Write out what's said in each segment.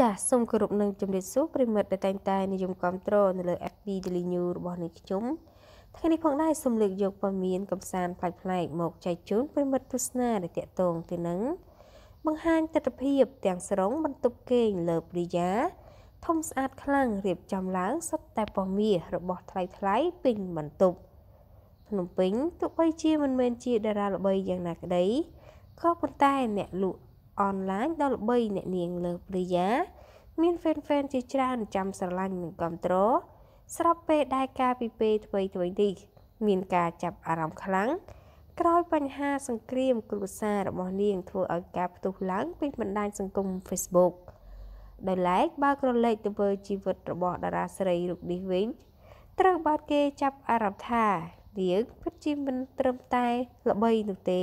ចាសសូមគោរពនឹងជំរាបសួរប្រិមិត្តដែលតែងតែនិយមគ្រប់គ្រងនៅលើ FB Daily News របស់នេះខ្ញុំថ្ងៃនេះផងដែរសូមលើកយកព័ត៌មានកំសាន្តប្លែកៗមកចែកជូនប្រិមិត្តទស្សនាដែលតាក់ទងទៅនឹងបង្ហាញទស្សនវិជ្ជាទាំងស្រុងបន្ទប់គេងលើព្រីយ៉ាធំស្អាតខ្លាំងរៀបចំឡើងសុទ្ធតែពណ៌មាសរបស់ថ្លៃថ្លៃពេញបន្ទប់ភ្នំពេញទោះបីជាមិនមែនជាតារាល្បីយ៉ាងណាក្តីក៏ប៉ុន្តែអ្នកលក់ អនឡាញដ៏ល្បីអ្នកនាងលើព្រីយ៉ាមានហ្វេនហ្វេនជាច្រើនចាំស្រឡាញ់និងគ្រប់គ្រងស្រាប់ពេលដែលការពីពេលថ្មីថ្មីនេះមានការចាប់អារម្មណ៍ខ្លាំងក្រោយបញ្ហាសង្គ្រាមគ្រួសាររបស់នាងធ្វើឲ្យការផ្ទុះឡើងពីបណ្ដាញសង្គម Facebook ដោយឡែកបើក្រឡេកទៅមើលជីវិតរបស់តារាស្រីរូបនេះវិញត្រូវបានគេចាប់អារម្មណ៍ថានាងពិតជាមិនត្រឹមតែល្បីនោះទេ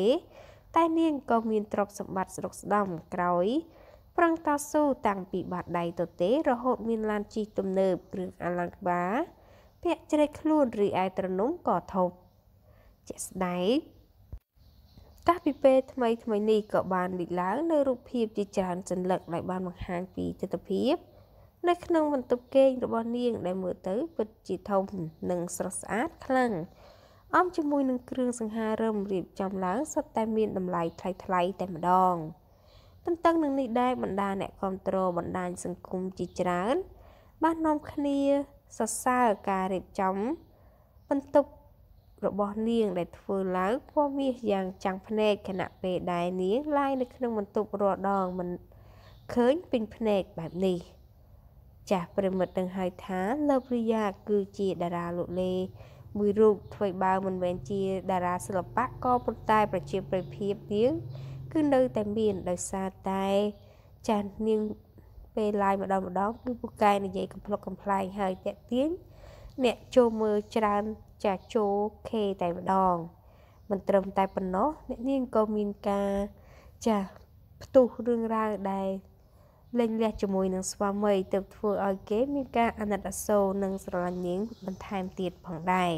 តែនាងក៏មានទ្រព្យសម្បត្តិស្រុកស្ដំក្រោយប្រឹងតស៊ូតាំងពីបាតដៃទៅទេ រហូតមានឡានជិះទំនើបគ្រឿងអលង្ការពាក់ជ្រែកខ្លួនរីឯត្រនំក៏ធប់ជាក់ស្ដែងកាលពីពេលថ្មីថ្មីនេះក៏បានលេចឡើងនៅរូបភាពជាច្រើនសន្លឹកដែលបានបង្ហាញពីទស្សនវិជ្ជានៅក្នុងបន្ទប់គេងរបស់នាងដែលមើលទៅពិតជាធំនិងស្រស់ស្អាតខ្លាំង អមជាមួយនឹងគ្រឿងសង្ហារឹមរៀបចំឡើងសុទ្ធតែមានតម្លៃថ្លៃថ្លៃតែម្ដងទន្ទឹងនឹងនេះដែរបណ្ដាអ្នកគ្រប់គ្រងបណ្ដាញសង្គមជាច្រើន បាននាំគ្នាសរសើរការរៀបចំបន្ទប់របស់នាងដែលធ្វើឡើងពណ៌មាសយ៉ាងចាំងភ្នែកខណៈពេលដែលនាងឡាយនៅក្នុងបន្ទប់រាល់ដងមិនឃើញពេញភ្នែកបែបនេះ ចាស់ប្រិមិត្តនឹងហៅថាលើព្រិយាគឺជាតារាលោកលេ មួយរូបធ្វើបើមិនមែនជាតារាសិល្បៈក៏ប៉ុន្តែប្រជាប្រិយភាពនាងគឺនៅតែមានដោយសារតែចាស់នាងពេល live ម្ដងម្ដងគឺពូកែនិយាយកំ pl ុកកំ pl ែងហើយតាក់ទាញអ្នកចូលមើលច្រើនចាចូល K តែម្ដងមិនត្រឹមតែប៉ុណ្ណោះអ្នកនាងក៏មានការចាផ្ទុះរឿងរ៉ាវដែល លែងលះជាមួយនឹងស្វាមីទើបធ្វើឲ្យគេមានការអាណិតអាសូរនិងស្រឡាញ់នាងបន្ថែមទៀតផងដែរ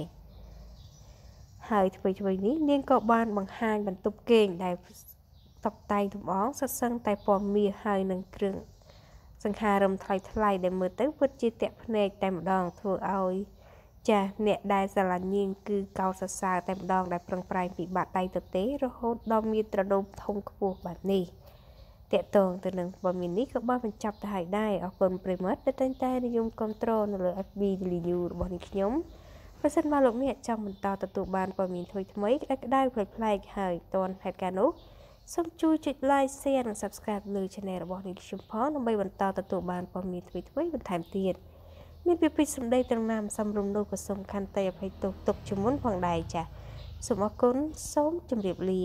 ហើយធ្វើអ្វីនេះនាងក៏បានបង្ហាញបន្ទប់គេងដែលតុបតែងទំអងសិតសឹងតែពណ៌មាសហើយនឹងគ្រឿងសង្ហារឹមថ្លៃថ្លៃដែលមើលទៅពិតជាតាក់ភ្នែកតែម្ដងធ្វើឲ្យចាស់អ្នកដែលស្រឡាញ់នាងគឺកោតសរសើរតែម្ដងដែលប្រឹងប្រែងពីបាតដៃទៅទេរហូតដល់មានត្រដុំធំខ្ពស់បែបនេះ តកតងទៅនឹងព័ត៌មាននេះក៏បានបញ្ចប់ទៅហើយដែរអរគុណប្រិមត្តដែលតែងតែនិយមគ្រប់គ្រងនៅលើ FB Daily News របស់នេះខ្ញុំបើសិនមកលោកអ្នកចង់បន្តទទួលបានព័ត៌មានថ្មីថ្មីក្តៅៗប្លែកៗហើយតនហេតុការណ៍នោះសូមជួយចុច like share និង subscribe លើ channel របស់នេះខ្ញុំផងដើម្បីបន្តទទួលបានព័ត៌មានថ្មីថ្មីបន្ថែមទៀតមានពីពីសម្ដីត្រង់ណាមសំរុំនោះក៏សូមខន្តីអភ័យទោសទុកជាមុនផងដែរចា៎សូមអរគុណសូមជម្រាបលា